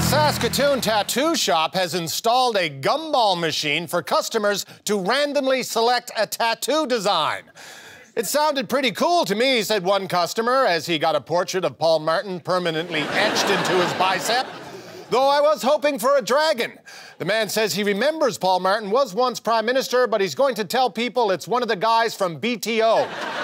Saskatoon Tattoo Shop has installed a gumball machine for customers to randomly select a tattoo design. It sounded pretty cool to me, said one customer as he got a portrait of Paul Martin permanently etched into his bicep. Though I was hoping for a dragon. The man says he remembers Paul Martin was once prime minister, but he's going to tell people it's one of the guys from BTO.